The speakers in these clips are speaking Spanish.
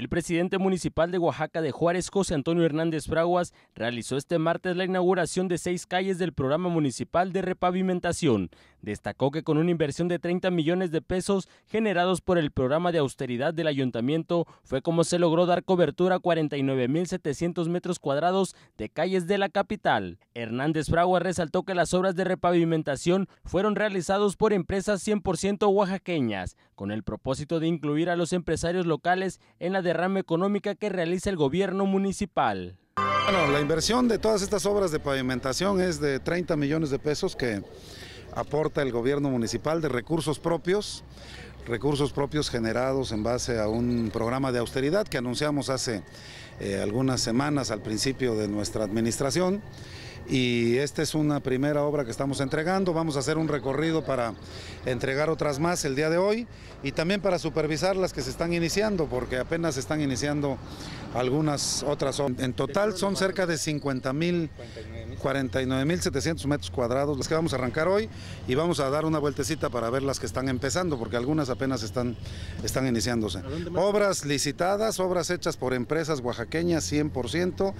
El presidente municipal de Oaxaca de Juárez, José Antonio Hernández Fraguas, realizó este martes la inauguración de seis calles del programa municipal de repavimentación. Destacó que con una inversión de 30 millones de pesos generados por el programa de austeridad del ayuntamiento fue como se logró dar cobertura a 49.700 metros cuadrados de calles de la capital. Hernández Fraguas resaltó que las obras de repavimentación fueron realizadas por empresas 100% oaxaqueñas, con el propósito de incluir a los empresarios locales en la derrama económica que realiza el gobierno municipal. Bueno, la inversión de todas estas obras de pavimentación es de 30 millones de pesos que aporta el gobierno municipal de recursos propios, recursos propios generados en base a un programa de austeridad que anunciamos hace eh, algunas semanas al principio de nuestra administración y esta es una primera obra que estamos entregando. Vamos a hacer un recorrido para entregar otras más el día de hoy y también para supervisar las que se están iniciando, porque apenas se están iniciando algunas otras. En total son cerca de 50 mil, 49 mil 700 metros cuadrados las que vamos a arrancar hoy y vamos a dar una vueltecita para ver las que están empezando, porque algunas apenas están, están iniciándose. Obras licitadas, obras hechas por empresas oaxaqueñas 100%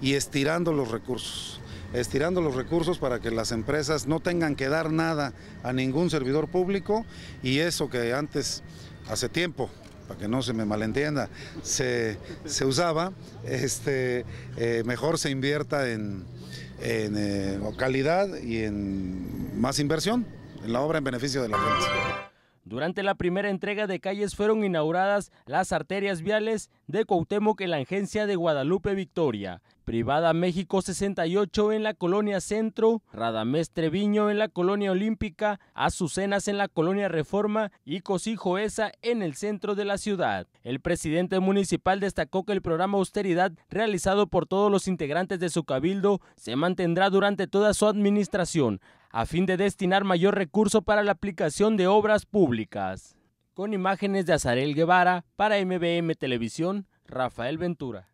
y estirando los recursos estirando los recursos para que las empresas no tengan que dar nada a ningún servidor público y eso que antes, hace tiempo, para que no se me malentienda, se, usaba, este, eh, mejor se invierta en, en eh, calidad y en más inversión en la obra en beneficio de la gente. Durante la primera entrega de calles fueron inauguradas las arterias viales de Cuauhtémoc en la agencia de Guadalupe Victoria, Privada México 68 en la colonia Centro, Radamés Treviño en la colonia Olímpica, Azucenas en la colonia Reforma y Cosijo Esa en el centro de la ciudad. El presidente municipal destacó que el programa Austeridad realizado por todos los integrantes de su cabildo se mantendrá durante toda su administración, a fin de destinar mayor recurso para la aplicación de obras públicas. Con imágenes de Azarel Guevara, para MBM Televisión, Rafael Ventura.